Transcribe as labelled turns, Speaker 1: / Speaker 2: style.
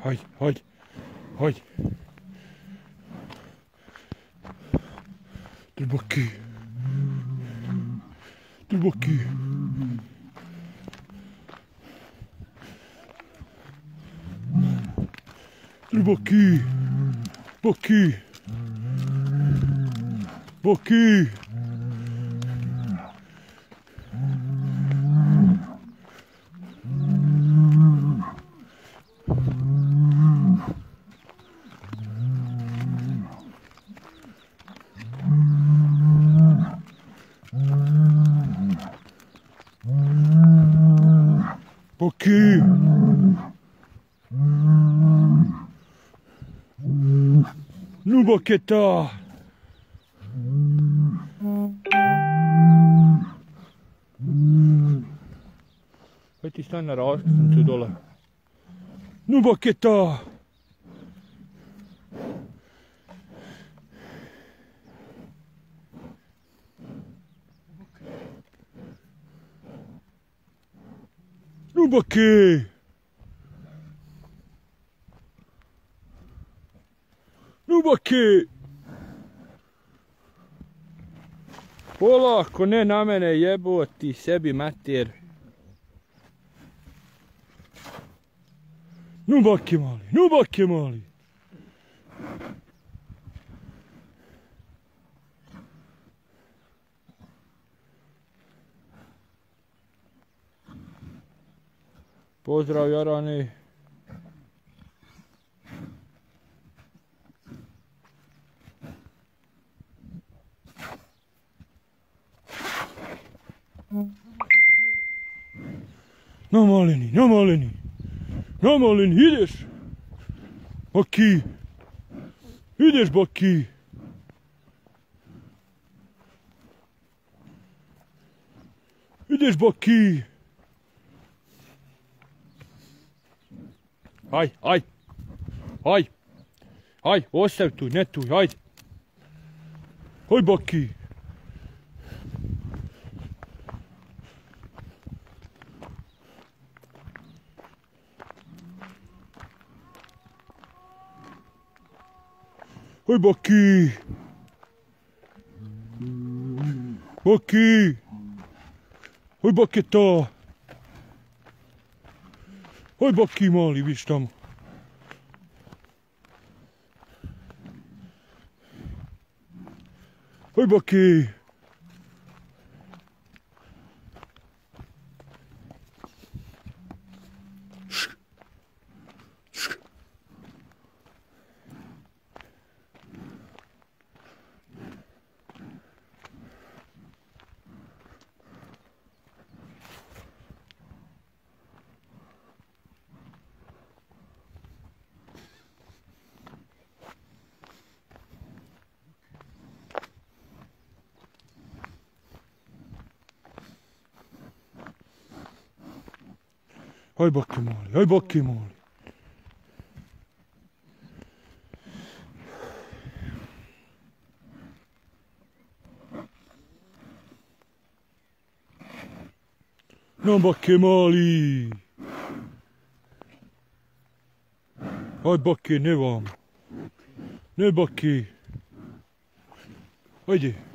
Speaker 1: Hogy, hogy, hogy. Трубаки. Трубаки. Трубаки. Боки. Боки. Boku. Nuboketa. Heti staan naar huis en toe dolle. Nuboketa. Nu bochetta. Nu Polako, ne na mene jebo ti sebi mater. Nu mali, nu mali. Pozdrav Jarani. No maleni, no maleni. No maleni, ideš. Baki. Ideš Baki. Ideš Baki. Hai, hai. Hai. Hai, osteutu, netu, hai. Hai, Bucky. Hoi Bucky. Bucky. Hoi Bucketa. Hogy bak kimali, Bistam? Hogy bak ki? Hoi bokkimaali, hoi bokkimaali. No bokkimaali. Hoi bokki, nu om. Nu bokki. Hoi je.